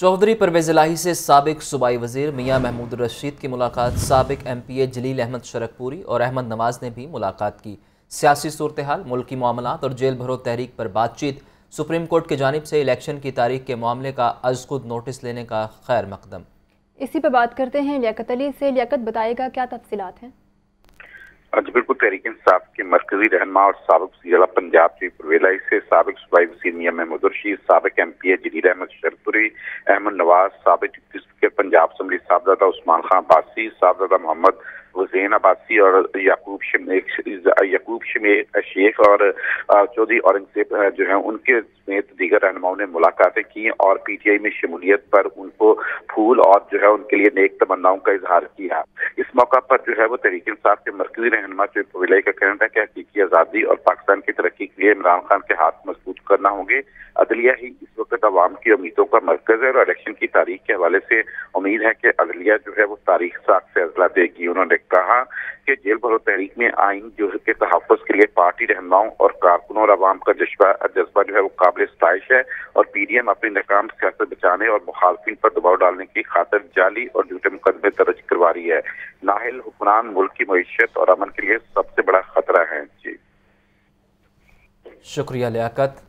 चौधरी परवेज लाही से सबक सूबाई वज़ीर मियाँ महमूद रशीद की मुलाकात, सबक M P A Jalil Ahmed Sharakpuri और अहमद नवाज़ ने भी मुलाकात की। सियासी सूरत हाल मुल्की मामला और जेल भरो तहरीक पर बातचीत। सुप्रीम कोर्ट की जानब से इलेक्शन की तारीख के मामले का अज खुद नोटिस लेने का खैर मकदम। इसी पर बात करते हैं लियाकत अली से। लियाकत बताएगा क्या तफसीत हैं? आज बिल्कुल तहरीक इंसाफ के मरकजी रहनमा और सबक जिला पंजाब परवेलाई से सबक सूबाई वज़ीर मियाँ महमूद रशीद सबक M P A Jalil Ahmad Sharpuri Ahmad Nawaz, सबक deputy speaker Punjab assembly Sahibzada Usman Khan Basi Sahibzada Mohammad Hussain Abbasi और यकूब यकूब शेख और चौधरी औरंगज़ेब जो है उनके समेत दीगर रहनुमाओं ने मुलाकातें की और पीटीआई में शमूलियत पर उनको फूल और जो है उनके लिए नेक तमन्नाओं का इजहार किया इस मौका पर जो है वो तहरीक इंसाफ के मरकजी रहनमा जो विलय का कहना था कि हकीकी आज़ादी और पाकिस्तान की तरक्की के लिए इमरान खान के हाथ करना होंगे। अदलिया ही इस वक्त अवाम की उम्मीदों का मरकज है और इलेक्शन की तारीख के हवाले से उम्मीद है कि अदलिया जो है वो तारीख साख अजला देगी। उन्होंने कहा कि जेल भरो तहरीक में आइन जो है के तहफ़ के लिए पार्टी रहनुमाओं और कारकुनों और आवाम का जज्बा जज्बा जो है वो काबिल स्ताइश है और पी डी एम अपनी नाकाम सियासत बचाने और मुखालफिन पर दबाव डालने की खातर जाली और झूठे मुकदमे दर्ज करवा रही है। नाहल हुक्मरान मुल्क की मीशत और अमन के लिए सबसे बड़ा खतरा है। जी। शुक्रिया लियाकत।